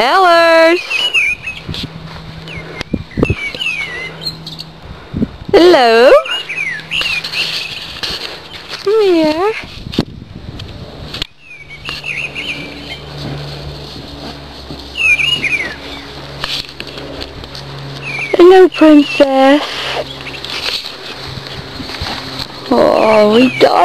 Ellers! Hello? Come here. Hello, princess. Oh, we died.